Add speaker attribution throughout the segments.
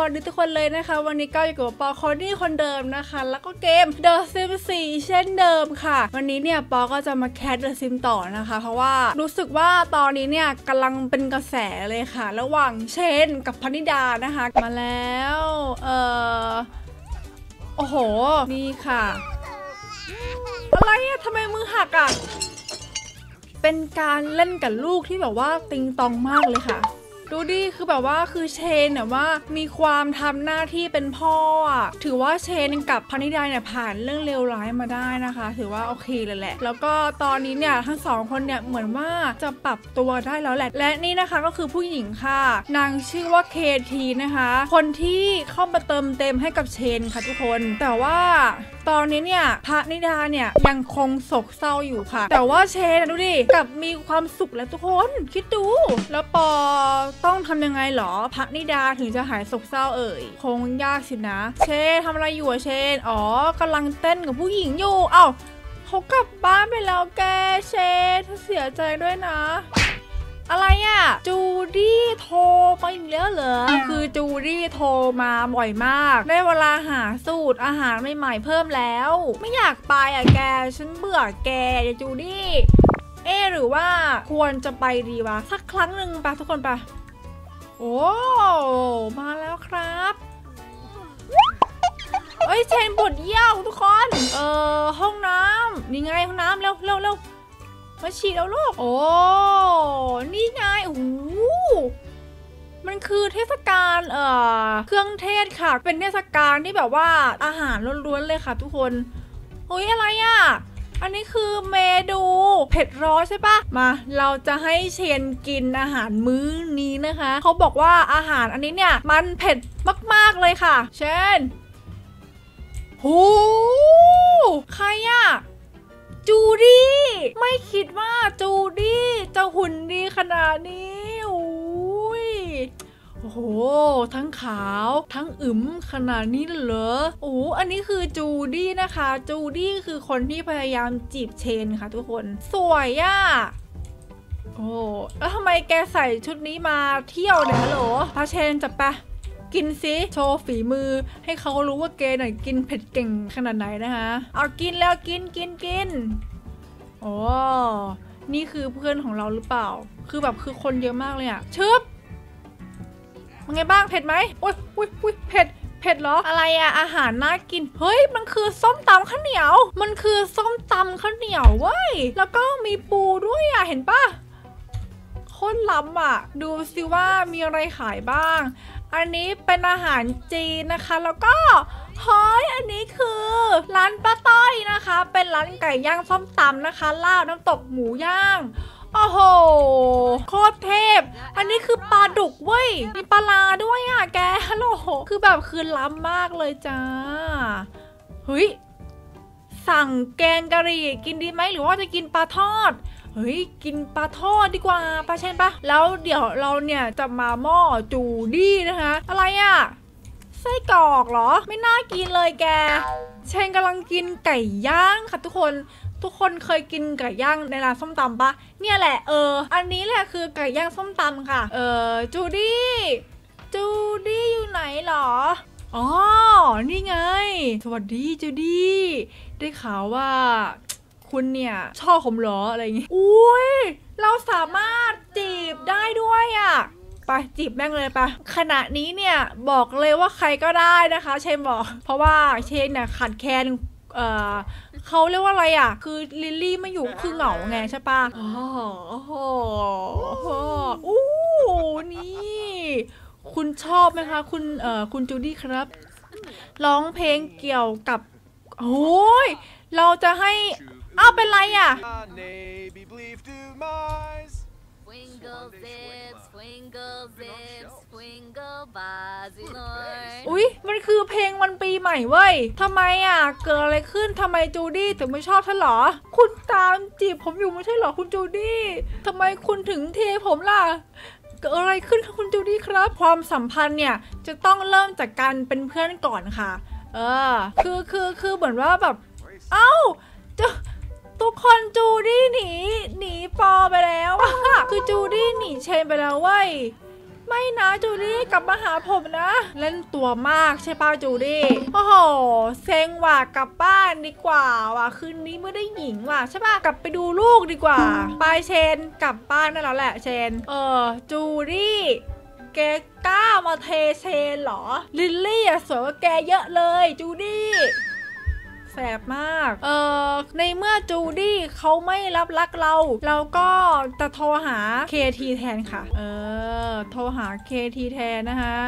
Speaker 1: วัสดีทุกคนเลยนะคะ วันนี้ก็อยู่กับปอคอนนี่คนเดิมนะคะ แล้วก็เกม The Sims 4 เช่นเดิมค่ะ วันนี้เนี่ยปอก็จะมาแคส The Sims ต่อนะคะ เพราะว่ารู้สึกว่าตอนนี้เนี่ยกำลังเป็นกระแสเลยค่ะ ระหว่างเชนกับพนิดานะคะ มาแล้ว เออโอ้โห นี่ค่ะ อะไรอะทำไมมือหักอะเป็นการเล่นกับลูกที่แบบว่าติงตองมากเลยค่ะ ดูดิคือแบบว่าคือเชนเนี่ยว่ามีความทำหน้าที่เป็นพ่ออะถือว่าเชนกับพนิดาเนี่ยผ่านเรื่องเลวร้ายมาได้นะคะ ถือว่าโอเคเลยแหละ แล้วก็ตอนนี้เนี่ยทั้งสองคนเนี่ยเหมือนว่าจะปรับตัวได้แล้วแหละ และนี่นะคะก็คือผู้หญิงค่ะ นางชื่อว่าเคทีนะคะ คนที่เข้ามาเติมเต็มให้กับเชนค่ะทุกคน แต่ว่าตอนนี้เนี่ยพระนิดาเนี่ยยังคงโศกเศร้าอยู่ค่ะ แต่ว่าเชนดูดิกับมีความสุขแล้วทุกคน คิดดู แล้วปอต้องทำยังไงหรอพระนิดาถึงจะหายโศกเศร้าเอ่ย คงยากสินะ เชนทำอะไรอยู่อะเชน อ๋อกำลังเต้นกับผู้หญิงอยู่ เอ้าเขากลับบ้านไปแล้วแกเชนเสียใจด้วยนะอะไรอะจูดี้โทรไปอีกแล้วเหรอ คือจูดี้โทรมาบ่อยมาก ได้เวลาหาสูตรอาหารใหม่ๆเพิ่มแล้ว ไม่อยากไปอะแก ฉันเบื่อแกจูดี้ เอหรือว่าควรจะไปดีวะ สักครั้งหนึ่งปะทุกคนปะ โอ้มาแล้วครับเอ้ยเชนปวดเยี่ยวทุกคน เออห้องน้ำนี่ไงห้องน้ำเร็วเร็วเร็วมาฉีดแล้วลูกโอ้นี่ไงโอ้โหมันคือเทศกาลเอ่อเครื่องเทศค่ะ เป็นเทศกาลที่แบบว่าอาหารล้วนๆเลยค่ะทุกคนเฮ้ยอะไรอะ่ะ อันนี้คือเมดูเผ็ดร้อนใช่ปะมา เราจะให้เชนกินอาหารมื้อนี้นะคะ เขาบอกว่าอาหารอันนี้เนี่ย มันเผ็ดมาก ๆ เลยค่ะ เชนหูใครอะจูดี้ ไม่คิดว่าจูดี้จะหุ่นดีขนาดนี้อุ้ย โอ้โห ทั้งขาว ทั้งอึมขนาดนี้เลยเหรอ โอ้อันนี้คือจูดี้นะคะ จูดี้คือคนที่พยายามจีบเชนค่ะทุกคน สวยอะโอ้แล้วทำไมแกใส่ชุดนี้มาเที่ยวเนี่ยฮัลโหลพาเชนจับปกินสิโชว์ฝีมือให้เขารู้ว่าเกย์หน่อยกินเผ็ดเก่งขนาดไหนนะคะเอากินแล้วกินกินกินโอ้นี่คือเพื่อนของเราหรือเปล่า คือแบบคือคนเยอะมากเลยอะชึบ มันไงบ้างเผ็ดไหมโอ้ยอุ้ยอุ้ยเผ็ดเผ็ดเหรอ อะไรอะอาหารน่ากิน เฮ้ย มันคือส้มตำข้าวเหนียว มันคือส้มตำข้าวเหนียวเว้ย แล้วก็มีปูด้วยอะเห็นปะโคตรล้ำอะดูสิว่ามีอะไรขายบ้าง อันนี้เป็นอาหารจีนนะคะ แล้วก็เฮ้ยอันนี้คือร้านป้าต้อยนะคะ เป็นร้านไก่ย่างส้มตำนะคะลาบน้ำตกหมูย่าง โอ้โห โคตรเทพ อันนี้คือปลาดุกเว้ย มีปลาด้วยอะแกฮัลโหลคือแบบคือล้ำมากเลยจ้า เฮ้ย สั่งแกงกะหรี่กินดีไหมหรือว่าจะกินปลาทอด เฮ้ย กินปลาทอดดีกว่าปลาเช่นปะแล้วเดี๋ยวเราเนี่ยจะมาหม้อจูดี้นะคะ อะไรอะ่ะไส้กรอกเหรอ ไม่น่ากินเลยแก เชนกำลังกินไก่ย่างค่ะทุกคน ทุกคนเคยกินไก่ย่างในร้านส้มตำปะเนี่ยแหละเออ อันนี้แหละคือไก่ย่างส้มตำค่ะ เออจูดี้จูดี้อยู่ไหนเหรออ๋อ นี่ไง สวัสดีจูดี้ ได้ข่าวว่าคุณเนี่ยชอบผมเหรออะไรอย่างงี้ อุ้ย เราสามารถจีบได้ด้วยอะ่ะ ไปจีบแม่งเลยไปขณะนี้เนี่ยบอกเลยว่าใครก็ได้นะคะ เชนบอก เพราะว่าเชนเนี่ยขาดแคลนเอ่อ เขาเรียกว่าอะไรอะ คือลิลลี่ไม่อยู่คือเหงาไงใช่ปะอ๋อโอ้โหโอ้โหอู้นี่ คุณชอบไหมคะ คุณเอ่อคุณจูดี้ครับ ร้องเพลงเกี่ยวกับโอ้ยเราจะให้อ้าวเป็นไรอะ
Speaker 2: Swingle zips, swingle zips, swingle buzzy lord.
Speaker 1: อุ๊ย มันคือเพลงวันปีใหม่เว้ย ทำไมอะ เกิดอะไรขึ้น ทำไมจูดี้ถึงไม่ชอบฉันเหรอ คุณตามจีบผมอยู่ไม่ใช่เหรอคุณจูดี้ ทำไมคุณถึงเทผมล่ะเกิดอะไรขึ้นคะคุณจูดี้ครับ ความสัมพันธ์เนี่ย จะต้องเริ่มจากการเป็นเพื่อนก่อนค่ะ เออ คือคือคือเหมือนว่าแบบ เอ้าจะทุกคนจูดี้หนีหนีปอนไปแล้วอะ คือจูดี้หนีเชนไปแล้วเว้ย ไม่นะจูดี้กลับมาหาผมนะ เล่นตัวมากใช่ป่ะจูดี้โอ้โหเซ็งว่ะกลับบ้านดีกว่าว่ะคืนนี้ไม่ได้หญิงว่ะใช่ป่ะกลับไปดูลูกดีกว่าไปเชนกลับบ้านได้แล้วแหละเชน เออจูดี้แกกล้ามาเทเชนเหรอ ลิลลี่อะสวยกว่าแกเยอะเลยจูดี้ แสบมาก เออในเมื่อจูดี้เขาไม่รับรักเรา เราก็จะโทรหา KT แทนค่ะ เออ โทรหา KT แทนนะคะ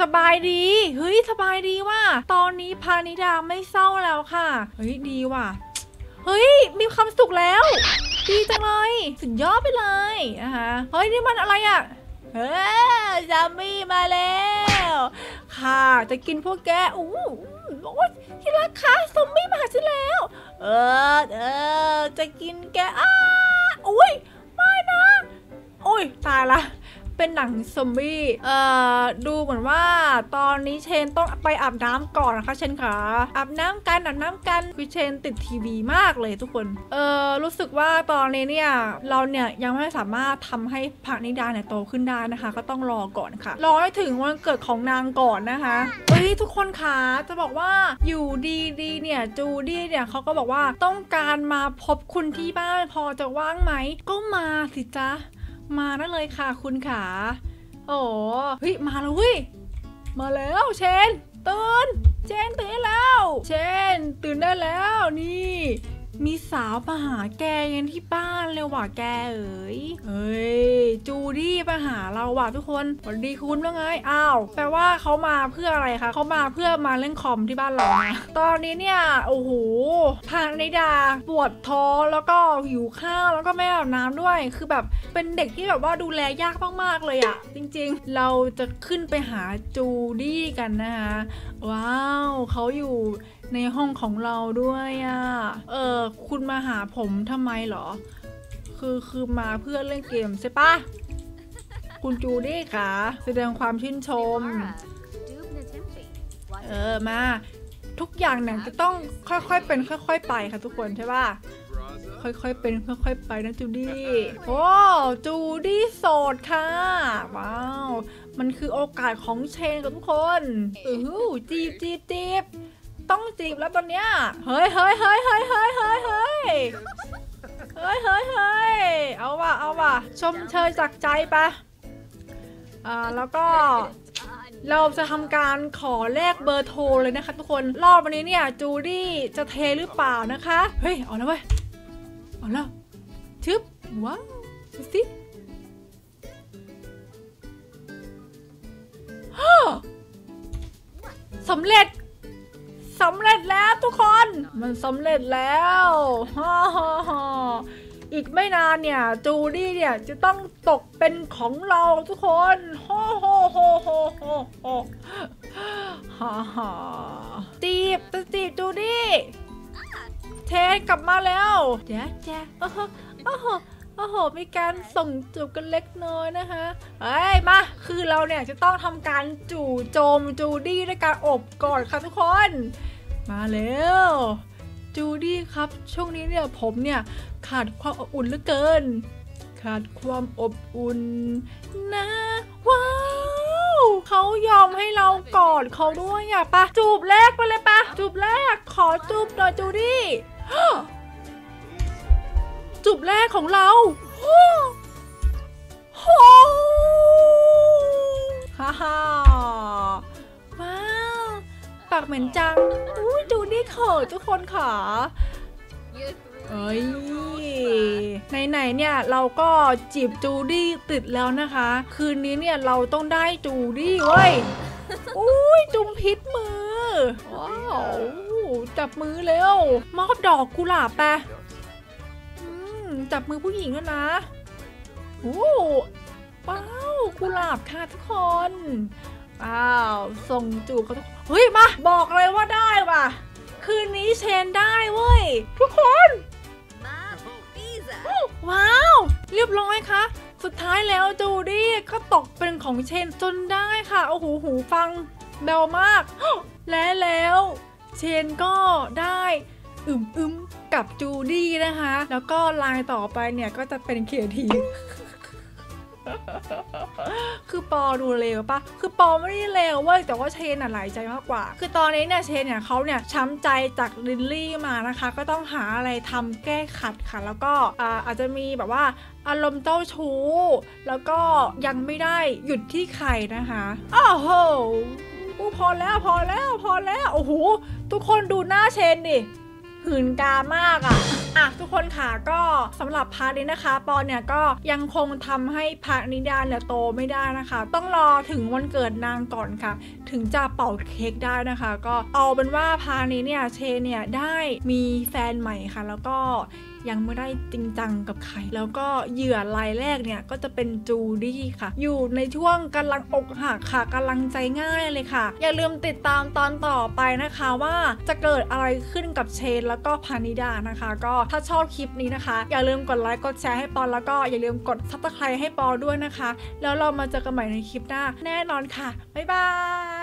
Speaker 1: สบายดี เฮ้ย สบายดีว่ะ ตอนนี้พานิดาไม่เศร้าแล้วค่ะ เฮ้ย ดีว่ะ เฮ้ย มีความสุขแล้ว ดีจังเลย สุดยอดไปเลยนะคะ เฮ้ย นี่มันอะไรอะ่ะ เฮ้ยจามี่มาแล้ว ค่ะ จะกินพวกแก อู้ โอ๊ยที่รักคะซอมบี้มาหาฉันแล้ว เออเออจะกินแกอ้าอุ้ยไม่นะอุ้ยตายละ เป็นหนังซอมบี้เอ่อดูเหมือนว่าตอนนี้เชนต้องไปอาบน้ำก่อนนะคะเชนขาอาบน้ำกันอาบน้ำกันคือเชนติดทีวีมากเลยทุกคนเอ่อรู้สึกว่าตอนนี้เนี่ยเราเนี่ยยังไม่สามารถทำให้ผักนิดาเนี่ยโตขึ้นได้นะคะ ก็ต้องรอก่อนค่ะรอให้ถึงวันเกิดของนางก่อนนะคะเฮ้ยทุกคนคะจะบอกว่าอยู่ดีๆเนี่ยจูดี้เนี่ยเขาก็บอกว่าต้องการมาพบคุณที่บ้านพอจะว่างไหมก็มาสิจ๊ะ มาได้เลยค่ะคุณขาโอ้เฮ้ยมาแล้วเว้ยมาแล้วเชนตื่นเชนตื่นแล้ว เชนตื่นได้แล้วนี่ มีสาวมาหาแกกันที่บ้านเลยว่ะแกเอ๋ยเฮ้ยจูดี้มาหาเราว่ะทุกคนสวัสดีคุณว่าไงอ้าวแปลว่าเขามาเพื่ออะไรคะเขามาเพื่อมาเล่นคอมที่บ้านเรานะตอนนี้เนี่ยโอ้โหพานิดาปวดท้องแล้วก็หิวข้าวแล้วก็ไม่อาบน้ำด้วย คือแบบเป็นเด็กที่แบบว่าดูแลยากมากๆเลยอะจริงๆ เราจะขึ้นไปหาจูดี้กันนะคะว้าวเขาอยู่ ในห้องของเราด้วยอะ่ะ เออ คุณมาหาผมทำไมเหรอ คือคือมาเพื่อเล่นเกมใช่ปะ คุณจูดี้ค่ะแสดงความชื่นชม เออ มา ทุกอย่างเนี่ยจะต้องค่อยๆเป็นค่อยๆไปค่ะทุกคนใช่ปะค่อยๆเป็นค่อยๆไปนะจูดี้ โอ้จูดี้โสดค่ะ ว้าว มันคือโอกาสของเชนกับทุกคน อือหือจีบจีบจีบ ต้องจีบแล้วตอนเนี้ย เฮ้ยเฮ้ยเฮ้ยเฮ้ยเฮ้ยเฮ้ยเฮ้ยเฮ้ยเฮ้ยเฮ้ยเอาว่ะเอาว่ะ ชมเชยจากใจปะอ่าแล้วก็เราจะทำการขอแลกเบอร์โทรเลยนะคะทุกคน รอบวันนี้เนี่ยจูดี้จะเทหรือเปล่านะคะ เฮ้ยเอาแล้วเว้ยเอาแล้วชึบว้าวดูสิฮ่าสำเร็จ สำเร็จแล้วทุกคน มันสำเร็จแล้วฮ่าฮ่าฮ่าอีกไม่นานเนี่ย จูดี้เนี่ยจะต้องตกเป็นของเราทุกคนฮ่าฮ่าฮโฮโฮ่าฮ่าฮ่าจีบจีบจูดี้ เชนกลับมาแล้วแจ๊ะแจ๊ะอ้อ โอ้โห มีการส่งจูบกันเล็กน้อยนะคะเฮ้ยมา คือเราเนี่ยจะต้องทำการจู่โจมจูดี้ด้วยการโอบกอดค่ะทุกคน มาแล้วจูดี้ครับช่วงนี้เนี่ยผมเนี่ยขาดความอบอุ่นเหลือเกิน ขาดความอบอุ่นนะว้าวเขายอมให้เรากอดเขาด้วยอะปะจูบแรกไปเลยปะจูบแรกขอจูบหน่อยจูดี้ จูบแรกของเราโอ้โหฮ่าฮ่าว้าวปากเหม็นจังอุ้ยจูดี้เขินทุกคนค่ะ
Speaker 2: You
Speaker 1: เอ้ยไหนๆเนี่ยเราก็จีบจูดี้ติดแล้วนะคะ คืนนี้เนี่ยเราต้องได้จูดี้เว้ยอุ้ยจุมพิษมือ ว้าว จับมือเร็ว มอบดอกกุหลาบไปะอืม จับมือผู้หญิงแล้วยนะโอ้ว้าวกุหลาบค่ะทุกคนว้าวส่งจูบเขาทุกเฮ้ยมาบอกเลยว่าได้ว่ะ คืนนี้เชนได้เว้ย ทุกคนว้าว เรียบร้อยค่ะสุดท้ายแล้วจูดี้ก็ตกเป็นของเชนจนได้ค่ะ โอ้โหหูฟังเบลมาก และแล้วเชนก็ได้ อึมอึมๆกับจูดี้นะคะ แล้วก็ลายต่อไปเนี่ยก็จะเป็นเคียทีคือปอดูเลวปะคือปอไม่ได้เลวเว้ยแต่ว่าเชนอะหลายใจมากกว่า คือตอนนี้เนี่ยเชนเนี่ยเขาเนี่ยช้ำใจจากลินลี่มานะคะ ก็ต้องหาอะไรทำแก้ขัดค่ะ แล้วก็อ่าอาจจะมีแบบว่าอารมณ์เจ้าชู้ แล้วก็ยังไม่ได้หยุดที่ใครนะคะอ้าวโหพอแล้วพอแล้วพอแล้วโอ้โหทุกคนดูหน้าเชนดิ หื่นกามมากอะอะทุกคนค่ะก็สำหรับ part นี้นะคะปอนเนี่ยก็ยังคงทำให้พานิดาเนี่ยโตไม่ได้นะคะ ต้องรอถึงวันเกิดนางก่อนค่ะ ถึงจะเป่าเค้กได้นะคะ ก็เอาเป็นว่าพานี้เนี่ยเชนเนี่ยได้มีแฟนใหม่ค่ะ แล้วก็ยังไม่ได้จริงจังกับใคร แล้วก็เหยื่อรายแรกเนี่ยก็จะเป็นจูดี้ค่ะ อยู่ในช่วงกำลังอกหักค่ะกำลังใจง่ายเลยค่ะ อย่าลืมติดตามตอนต่อไปนะคะว่าจะเกิดอะไรขึ้นกับเชน แล้วก็พานิดานะคะ ก็ถ้าชอบคลิปนี้นะคะ อย่าลืมกดไลค์กดแชร์ให้ปอนแล้วก็อย่าลืมกด subscribe ให้ปอนด้วยนะคะ แล้วเรามาเจอกันใหม่ในคลิปหน้าแน่นอนค่ะบ๊ายบาย